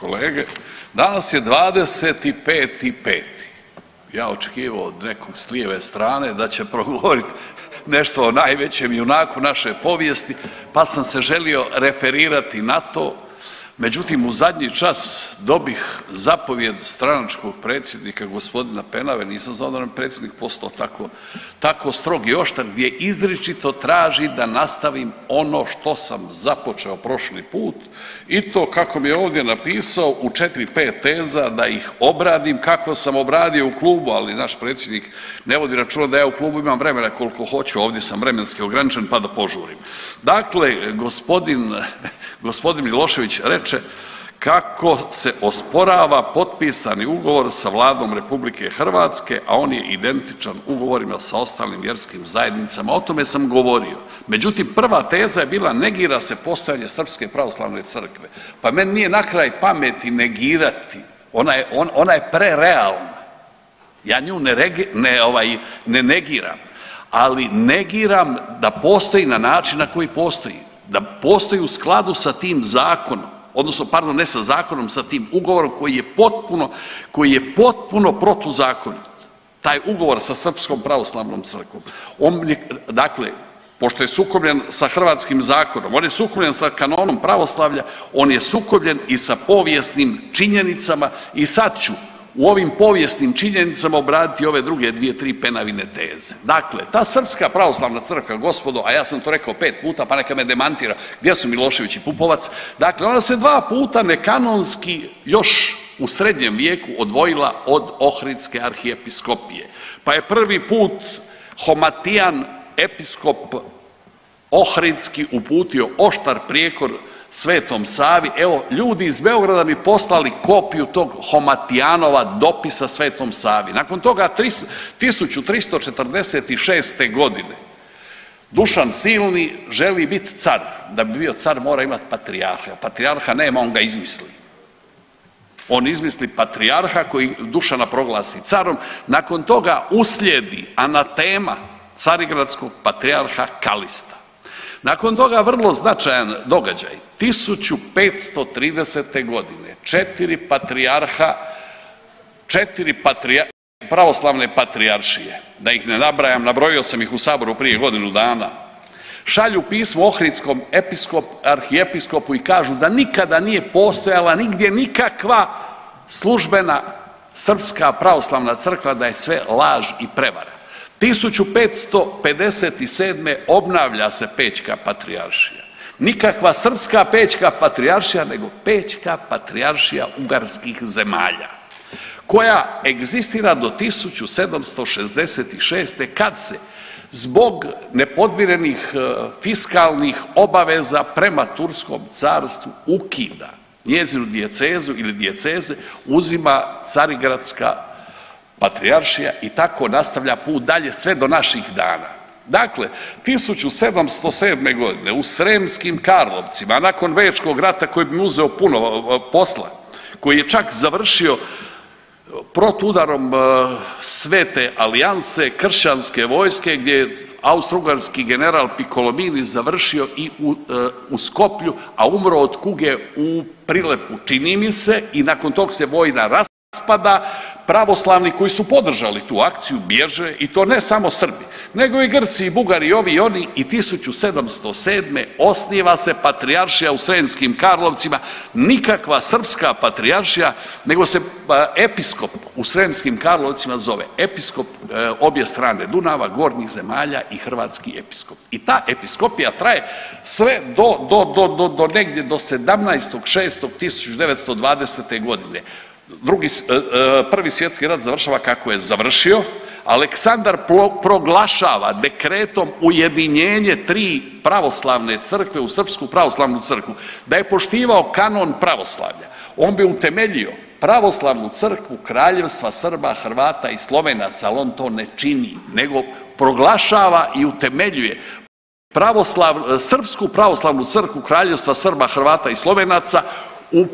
kolege, danas je 25.5., ja očekivao od nekog s lijeve strane da će progovorit nešto o najvećem junaku naše povijesti, pa sam se želio referirati na to, međutim u zadnji čas dobih zapovijed stranačkog predsjednika g. Penave, nisam znao da nam je predsjednik postao tako, tako strog i oštar gdje izričito traži da nastavim ono što sam započeo prošli put i to kako mi je ovdje napisao u 4-5 teza da ih obradim kako sam obradio u klubu, ali naš predsjednik ne vodi računa da ja u klubu imam vremena koliko hoću, ovdje sam vremenski ograničen, pa da požurim. Dakle, gospodin, gospodin Milošević reče kako se osporava potpisani ugovor sa Vladom RH, a on je identičan ugovorima sa ostalim vjerskim zajednicama, o tome sam govorio. Međutim, prva teza je bila negira se postojanje Srpske pravoslavne crkve, pa meni nije na kraj pameti negirati, ona je, ona je prerealna. Ja nju ne, ovaj, ne negiram, ali negiram da postoji na način na koji postoji, da postoji u skladu sa tim zakonom odnosno pardon ne sa zakonom, sa tim ugovorom koji je potpuno, koji je potpuno protuzakonit. Taj ugovor sa Srpskom pravoslavnom crkvom, on je, dakle, pošto je sukobljen sa hrvatskim zakonom, on je sukobljen sa kanonom pravoslavlja, on je sukobljen i sa povijesnim činjenicama i sad ću u ovim povijesnim činjenicama obraditi ove druge dvije, tri penavine teze. Dakle, ta Srpska pravoslavna crkva, gospodo, a ja sam to rekao pet puta, pa neka me demantira, gdje su Milošević i Pupovac, dakle, ona se dva puta nekanonski još u srednjem vijeku odvojila od Ohridske arhijepiskopije. Pa je prvi put Homatijan, episkop Ohridski, uputio oštar prijekor Svetom Savi. Evo, ljudi iz Beograda mi poslali kopiju tog Homatijanova dopisa Svetom Savi. Nakon toga 1346. godine Dušan Silni želi biti car. Da bi bio car mora imati patrijarha. Patrijarha nema, on ga izmisli. On izmisli patrijarha koji Dušana proglasi carom. Nakon toga uslijedi anatema carigradskog patrijarha Kalista. Nakon toga vrlo značajan događaj. 1530. godine četiri patrijarha, četiri pravoslavne patrijaršije, da ih ne nabrajam, nabrojio sam ih u Saboru prije godinu dana, šalju pismo Ohridskom episkop, arhijepiskopu i kažu da nikada nije postojala nigdje nikakva službena srpska pravoslavna crkva, da je sve laž i prevara. 1557. obnavlja se Pećka patrijaršija. Nikakva srpska Pećka patrijaršija, nego Pećka patrijaršija ugarskih zemalja, koja egzistira do 1766. kad se zbog nepodmirenih fiskalnih obaveza prema Turskom carstvu ukida njezinu dijecezu ili dijeceze uzima Carigradska patrijaršija i tako nastavlja put dalje sve do naših dana. Dakle, 1707. godine u Sremskim Karlovcima, nakon Bečkog rata koji bi mu uzeo puno posla, koji je čak završio protudarom svete alijanse kršćanske vojske gdje je austrougarski general Piccolomini završio i u, u Skoplju, a umro od kuge u Prilepu, čini mi se, i nakon tog se vojna raspada, pravoslavni koji su podržali tu akciju bježe i to ne samo Srbi, nego i Grci i Bugari i ovi i oni i 1707. osniva se patrijaršija u Sremskim Karlovcima, nikakva srpska patrijaršija, nego se episkop u Sremskim Karlovcima zove episkop obje strane Dunava, gornjih zemalja i hrvatski episkop. I ta episkopija traje sve do, do, do, do, do negdje do 17.6.1920. godine. Drugi, prvi svjetski rat završava kako je završio, Aleksandar proglašava dekretom ujedinjenje tri pravoslavne crkve u Srpsku pravoslavnu crkvu. Da je poštivao kanon pravoslavlja, on bi utemeljio pravoslavnu crkvu kraljevstva Srba, Hrvata i Slovenaca, ali on to ne čini, nego proglašava i utemeljuje pravoslav, Srpsku pravoslavnu crkvu kraljevstva Srba, Hrvata i Slovenaca u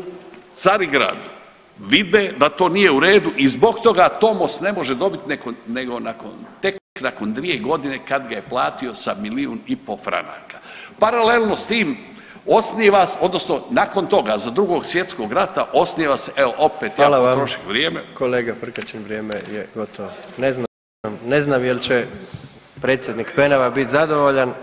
Carigradu vide da to nije u redu i zbog toga Tomos ne može dobiti neko, nego nakon, tek nakon dvije godine kad ga je platio sa milijun i po franaka. Paralelno s tim, osniva se odnosno nakon toga za Drugog svjetskog rata osniva se evo opet Hvala ja vrijeme. Kolega Prkačin, vrijeme je gotovo. Ne znam, ne znam jel će predsjednik Penava bit zadovoljan.